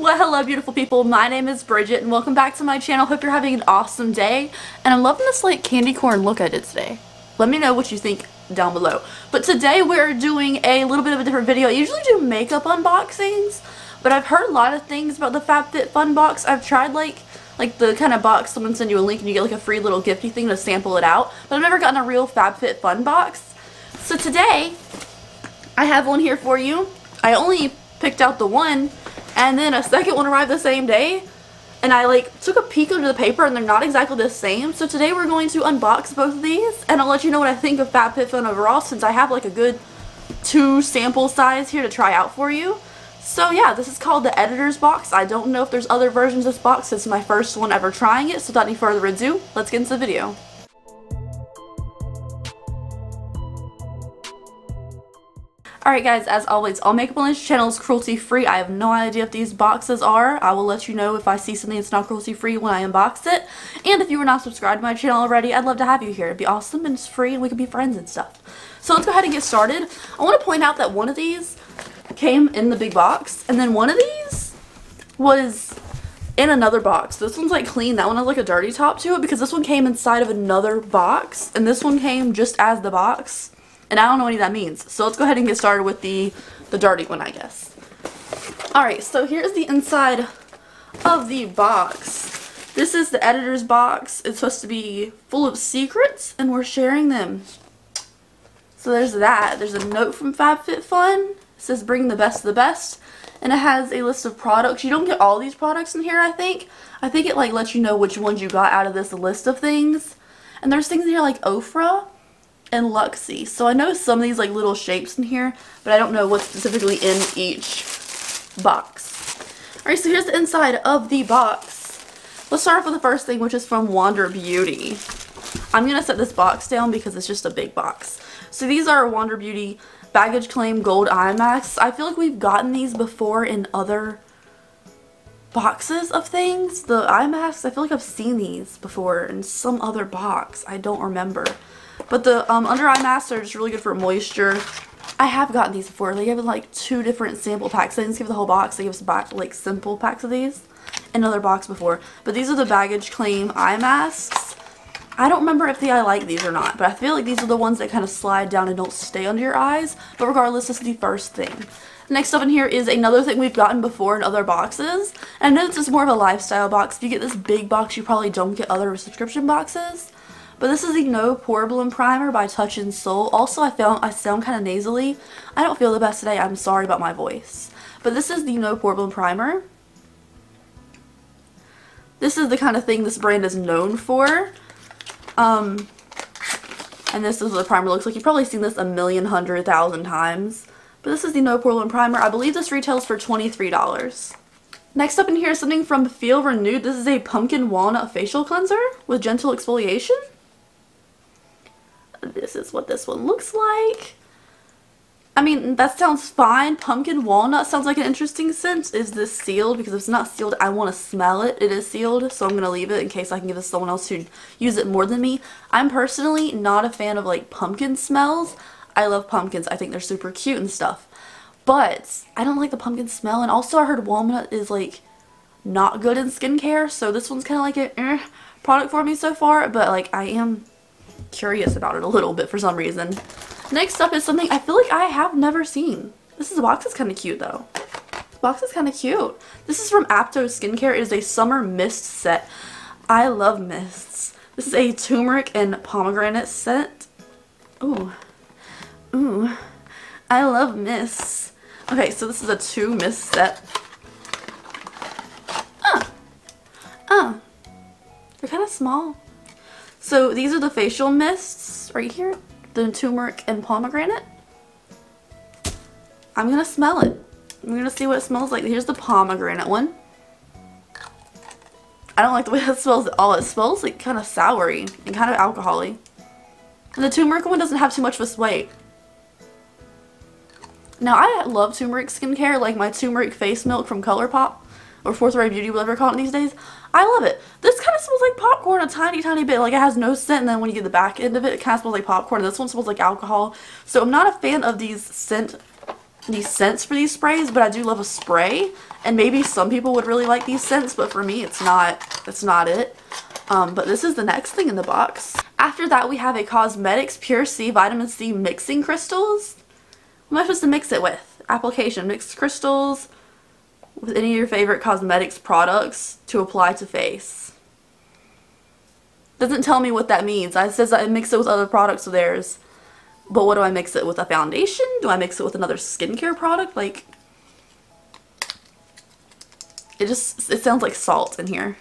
Well, hello beautiful people. My name is Bridgette and welcome back to my channel. Hope you're having an awesome day. And I'm loving this like candy corn look I did today. Let me know what you think down below. But today we're doing a little bit of a different video. I usually do makeup unboxings, but I've heard a lot of things about the FabFitFun box. I've tried like like the kind of box someone send you a link and you get like a free little gifty thing to sample it out. But I've never gotten a real FabFitFun box. So today I have one here for you. I only picked out the one and then a second one arrived the same day and I like took a peek under the paper and they're not exactly the same. So today we're going to unbox both of these and I'll let you know what I think of FabFitFun overall since I have like a good two sample size here to try out for you. So yeah this is called the editor's box. I don't know if there's other versions of this box it's my first one ever trying it so without any further ado let's get into the video Alright guys, as always, all makeup on this channel is cruelty free. I have no idea if these boxes are. I will let you know if I see something that's not cruelty free when I unbox it. And if you are not subscribed to my channel already, I'd love to have you here. It'd be awesome and it's free and we could be friends and stuff. So let's go ahead and get started. I want to point out that one of these came in the big box and then one of these was in another box. This one's like clean. That one has like a dirty top to it because this one came inside of another box and this one came just as the box. And I don't know any of that means. So let's go ahead and get started with the, the dirty one, I guess. Alright, so here's the inside of the box. This is the editor's box. It's supposed to be full of secrets, and we're sharing them. So there's that. There's a note from FabFitFun. It says bring the best of the best. And it has a list of products. You don't get all these products in here, I think. I think it like lets you know which ones you got out of this list of things. And there's things in here like Ofra and Luxie. So I know some of these like little shapes in here, but I don't know what's specifically in each box. Alright, so here's the inside of the box. Let's start off with the first thing, which is from Wander Beauty. I'm going to set this box down because it's just a big box. So these are Wander Beauty Baggage Claim Gold Eye Masks. I feel like we've gotten these before in other boxes of things. The eye masks, I feel like I've seen these before in some other box. I don't remember. But the um, under eye masks are just really good for moisture. I have gotten these before. They give like two different sample packs. They didn't give the whole box. They give us back like simple packs of these. Another box before. But these are the baggage claim eye masks. I don't remember if the I like these or not, but I feel like these are the ones that kind of slide down and don't stay under your eyes. But regardless, this is the first thing. Next up in here is another thing we've gotten before in other boxes. And I know this is more of a lifestyle box. If you get this big box, you probably don't get other subscription boxes. But this is the No Poreblem Primer by Touch In Sol. Also, I found I sound kind of nasally. I don't feel the best today. I'm sorry about my voice. But this is the No Poreblem Primer. This is the kind of thing this brand is known for. Um, and this is what the primer looks like. You've probably seen this a million hundred thousand times. But this is the No Poreblem Primer. I believe this retails for $23. Next up in here is something from Feel Renewed. This is a Pumpkin Walnut Facial Cleanser with gentle exfoliation this is what this one looks like. I mean, that sounds fine. Pumpkin walnut sounds like an interesting scent. Is this sealed? Because if it's not sealed, I want to smell it. It is sealed, so I'm going to leave it in case I can give this to someone else who use it more than me. I'm personally not a fan of, like, pumpkin smells. I love pumpkins. I think they're super cute and stuff. But I don't like the pumpkin smell. And also, I heard walnut is, like, not good in skincare. So this one's kind of like a eh, product for me so far. But, like, I am curious about it a little bit for some reason. Next up is something I feel like I have never seen. This is a box that's kind of cute though. This box is kind of cute. This is from Aptos Skincare. It is a summer mist set. I love mists. This is a turmeric and pomegranate scent. Ooh. Ooh. I love mists. Okay, so this is a two mist set. Ah. Ah. They're kind of small. So these are the facial mists right here. The turmeric and pomegranate. I'm going to smell it. I'm going to see what it smells like. Here's the pomegranate one. I don't like the way that smells at all. It smells like kind of soury and kind of alcoholy. And the turmeric one doesn't have too much of a sway. Now I love turmeric skincare, like my turmeric face milk from ColourPop or Fourth Ray Beauty, whatever you call it these days. I love it. This kind of smells like popcorn a tiny, tiny bit. Like it has no scent, and then when you get the back end of it, it kind of smells like popcorn. This one smells like alcohol. So I'm not a fan of these scent these scents for these sprays, but I do love a spray. And maybe some people would really like these scents, but for me, it's not, it's not it. Um, but this is the next thing in the box. After that, we have a Cosmedix Pure C Vitamin C Mixing Crystals. What am I supposed to mix it with? Application, mixed crystals with any of your favorite Cosmedix products to apply to face. Doesn't tell me what that means. It says I mix it with other products of theirs. But what do I mix it with? A foundation? Do I mix it with another skincare product? Like, it just, it sounds like salt in here.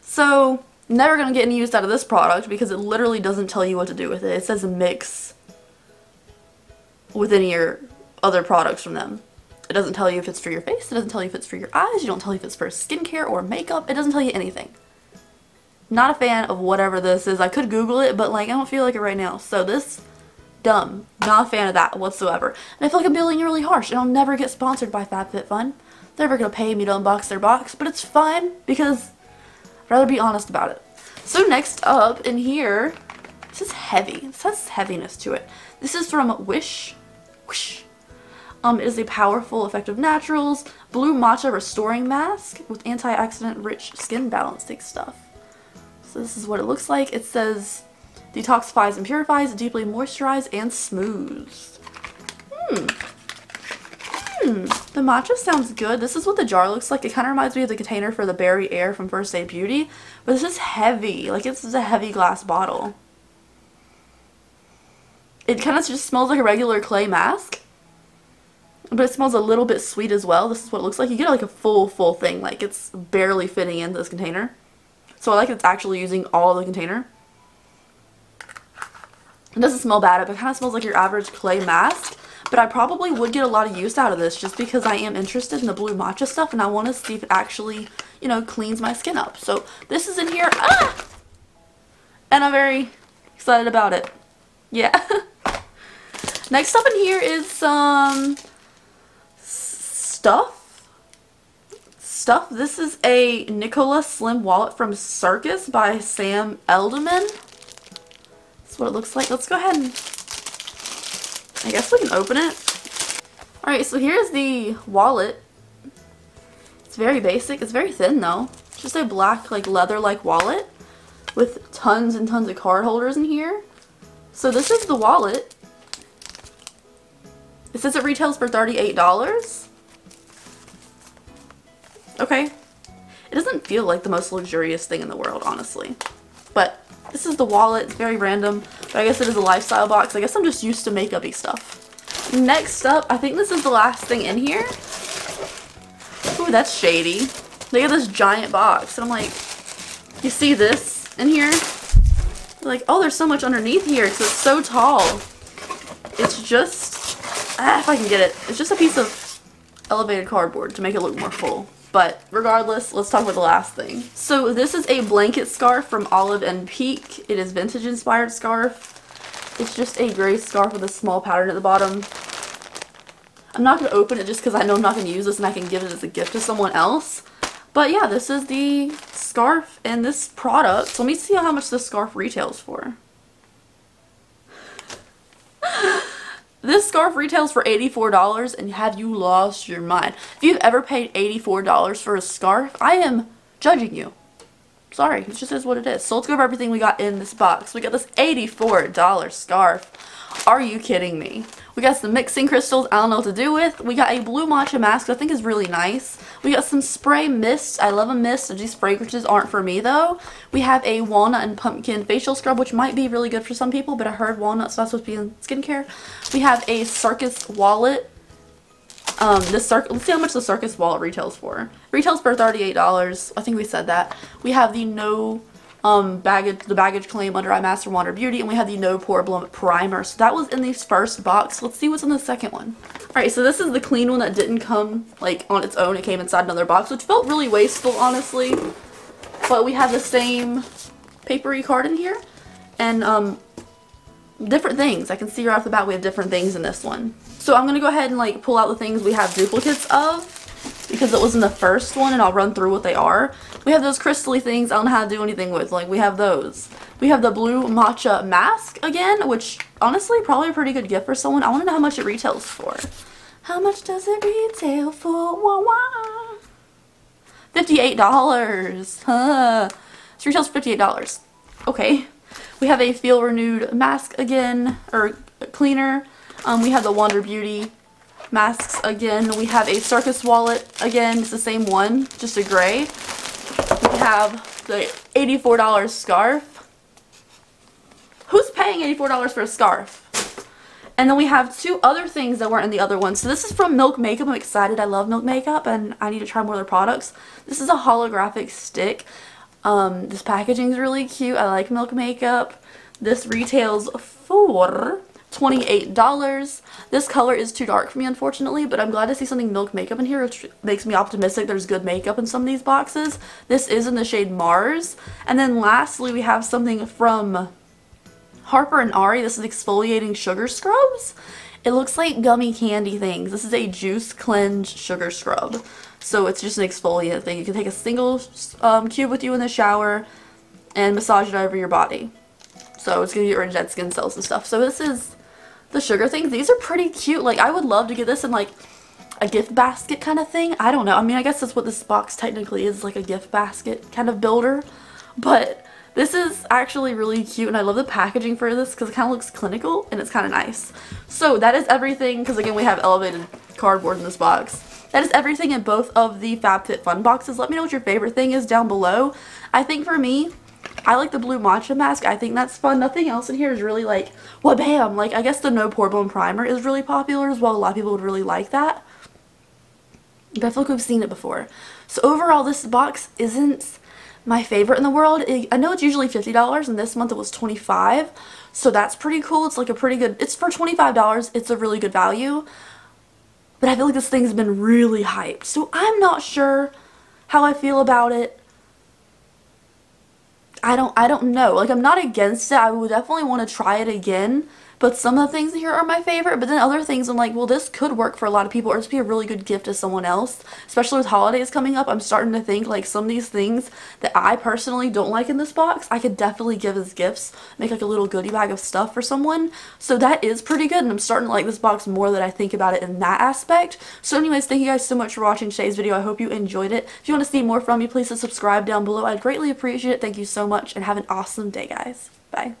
So, never going to get any use out of this product because it literally doesn't tell you what to do with it. It says mix with any of your other products from them. It doesn't tell you if it's for your face, it doesn't tell you if it's for your eyes, you don't tell you if it's for skincare or makeup, it doesn't tell you anything. Not a fan of whatever this is. I could Google it, but like I don't feel like it right now. So this, dumb. Not a fan of that whatsoever. And I feel like I'm being really harsh, and I'll never get sponsored by FabFitFun. They're never gonna pay me to unbox their box, but it's fine because I'd rather be honest about it. So next up in here, this is heavy. This has heaviness to it. This is from. Wish. Um, it is a powerful, effective naturals blue matcha restoring mask with antioxidant rich skin balancing stuff. So this is what it looks like. It says detoxifies and purifies, deeply moisturizes, and smooths. Hmm. Hmm. The matcha sounds good. This is what the jar looks like. It kind of reminds me of the container for the Berry Air from First Aid Beauty. But this is heavy. Like, this is a heavy glass bottle. It kind of just smells like a regular clay mask. But it smells a little bit sweet as well. This is what it looks like. You get like a full, full thing. Like, it's barely fitting into this container. So I like it's actually using all the container. It doesn't smell bad. It kind of smells like your average clay mask. But I probably would get a lot of use out of this just because I am interested in the blue matcha stuff and I want to see if it actually, you know, cleans my skin up. So this is in here. Ah! And I'm very excited about it. Yeah. Next up in here is some stuff stuff. This is a Nicola Slim Wallet from Circus by Sam Edelman. That's what it looks like. Let's go ahead and I guess we can open it. Alright, so here's the wallet. It's very basic. It's very thin though. It's just a black like leather-like wallet with tons and tons of card holders in here. So this is the wallet. It says it retails for $38. Okay. It doesn't feel like the most luxurious thing in the world, honestly. But this is the wallet. It's very random. But I guess it is a lifestyle box. I guess I'm just used to makeup stuff. Next up, I think this is the last thing in here. Ooh, that's shady. Look at this giant box. And I'm like, you see this in here? like, oh, there's so much underneath here because it's so tall. It's just, ah, if I can get it, it's just a piece of elevated cardboard to make it look more full. But regardless, let's talk about the last thing. So this is a blanket scarf from Olive and Peak. It is vintage inspired scarf. It's just a gray scarf with a small pattern at the bottom. I'm not going to open it just because I know I'm not going to use this and I can give it as a gift to someone else. But yeah, this is the scarf and this product. So let me see how much this scarf retails for. This scarf retails for $84 and have you lost your mind? If you've ever paid $84 for a scarf, I am judging you. Sorry, it just is what it is. So let's go over everything we got in this box. We got this $84 scarf. Are you kidding me? We got some mixing crystals I don't know what to do with. We got a blue matcha mask I think is really nice. We got some spray mists. I love a mist. These fragrances aren't for me though. We have a walnut and pumpkin facial scrub which might be really good for some people but I heard walnut's not supposed to be in skincare. We have a circus wallet. Um, this circus, let's see how much the circus wallet retails for. Retails for $38. I think we said that. We have the no um, baggage, the baggage claim under I Master Wander Beauty, and we have the No Poreblem Primer. So that was in the first box. Let's see what's in the second one. Alright, so this is the clean one that didn't come, like, on its own. It came inside another box, which felt really wasteful, honestly. But we have the same papery card in here. And, um, different things. I can see right off the bat we have different things in this one. So I'm going to go ahead and, like, pull out the things we have duplicates of because it was in the first one and I'll run through what they are. We have those crystally things I don't know how to do anything with. Like, we have those. We have the blue matcha mask again, which honestly probably a pretty good gift for someone. I want to know how much it retails for. How much does it retail for? Wah, wah. $58. Huh. It retails $58. Okay. We have a Feel Renewed mask again, or cleaner. Um, we have the Wander Beauty masks again. We have a Circus wallet again. It's the same one, just a gray. We have the $84 scarf. Who's paying $84 for a scarf? And then we have two other things that weren't in the other one. So this is from Milk Makeup. I'm excited. I love Milk Makeup and I need to try more of their products. This is a holographic stick. Um, this packaging is really cute. I like Milk Makeup. This retails for $28. This color is too dark for me, unfortunately, but I'm glad to see something Milk Makeup in here, which makes me optimistic there's good makeup in some of these boxes. This is in the shade Mars. And then lastly, we have something from Harper and Ari. This is exfoliating sugar scrubs. It looks like gummy candy things. This is a juice cleanse sugar scrub. So it's just an exfoliant thing. You can take a single um, cube with you in the shower and massage it over your body. So it's going to get rid of dead skin cells and stuff. So this is the sugar things. These are pretty cute. Like I would love to get this in like a gift basket kind of thing. I don't know. I mean, I guess that's what this box technically is, like a gift basket kind of builder. But this is actually really cute and I love the packaging for this because it kind of looks clinical and it's kind of nice. So that is everything because again we have elevated cardboard in this box. That is everything in both of the FabFitFun boxes. Let me know what your favorite thing is down below. I think for me, I like the blue matcha mask. I think that's fun. Nothing else in here is really like, well, bam. Like, I guess the No Poreblem Primer is really popular as well. A lot of people would really like that. But I feel like we've seen it before. So overall, this box isn't my favorite in the world. I know it's usually $50 and this month it was 25 so that's pretty cool. It's like a pretty good, it's for $25. It's a really good value. But I feel like this thing's been really hyped. So I'm not sure how I feel about it. I don't I don't know. Like I'm not against it. I would definitely want to try it again. But some of the things here are my favorite, but then other things I'm like, well, this could work for a lot of people or just be a really good gift to someone else. Especially with holidays coming up, I'm starting to think like some of these things that I personally don't like in this box, I could definitely give as gifts, make like a little goodie bag of stuff for someone. So that is pretty good and I'm starting to like this box more that I think about it in that aspect. So anyways, thank you guys so much for watching today's video. I hope you enjoyed it. If you want to see more from me, please subscribe down below. I'd greatly appreciate it. Thank you so much and have an awesome day, guys. Bye.